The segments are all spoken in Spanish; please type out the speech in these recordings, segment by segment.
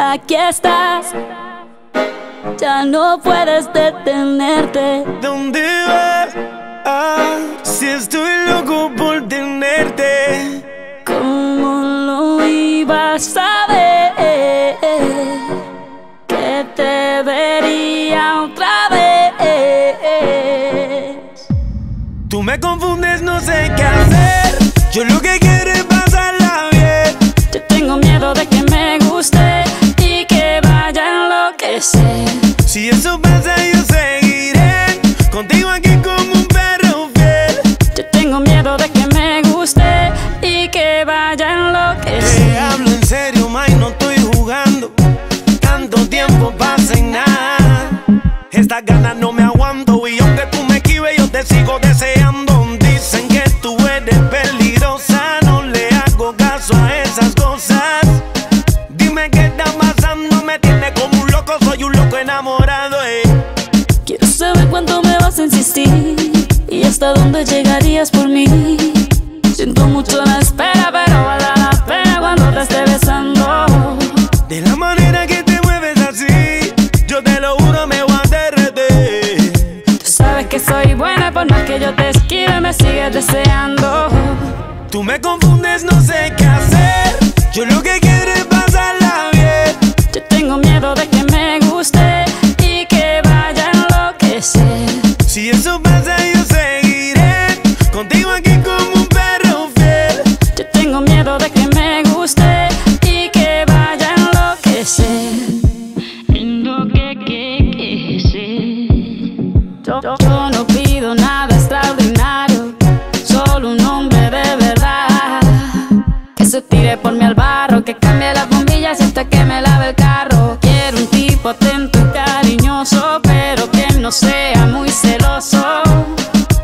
Aquí estás, ya no puedes detenerte. ¿Dónde vas? Ah, si estoy loco por tenerte. ¿Cómo lo ibas a ver? Que te vería otra vez. Tú me confundes, no sé qué hacer. Yo lo que quiero es pasarla bien. Yo tengo miedo de que Si eso pasa, yo seguiré contigo aquí como un perro fiel. Yo tengo miedo de que me guste y que vaya a enloquecer. Te hablo en serio, May, no estoy jugando. Tanto tiempo pasa y nada. Estas ganas no me enamorado. Eh. Quiero saber cuánto me vas a insistir y hasta dónde llegarías por mí. Siento mucho la espera, pero vale la pena cuando te esté besando. De la manera que te mueves así, yo te lo juro, me voy a derretir. Tú sabes que soy buena, por más que yo te esquive, me sigues deseando. Tú me confundes, no sé qué hacer. Yo, no pido nada extraordinario, solo un hombre de verdad. Que se tire por mí al barro, que cambie las bombillas hasta que me lave el carro. Quiero un tipo atento y cariñoso, pero que no sea muy celoso.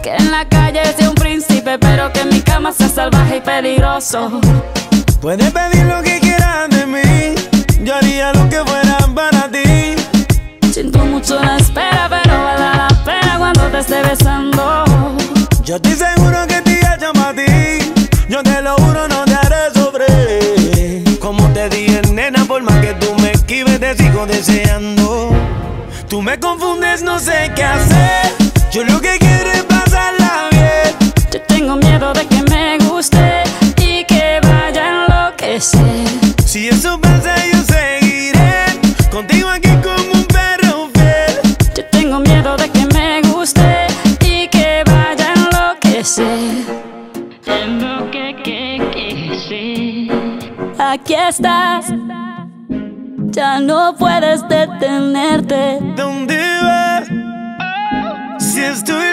Que en la calle sea un príncipe, pero que en mi cama sea salvaje y peligroso. Puedes pedir lo que te esté besando. Yo estoy seguro que te hecho para ti. Yo te lo juro, no te haré sobre. Como te dije, nena, por más que tú me esquives, te sigo deseando. Tú me confundes, no sé qué hacer. Yo lo que quiero que, que, que. Aquí estás, ya no puedes detenerte. ¿Dónde vas? Si estoy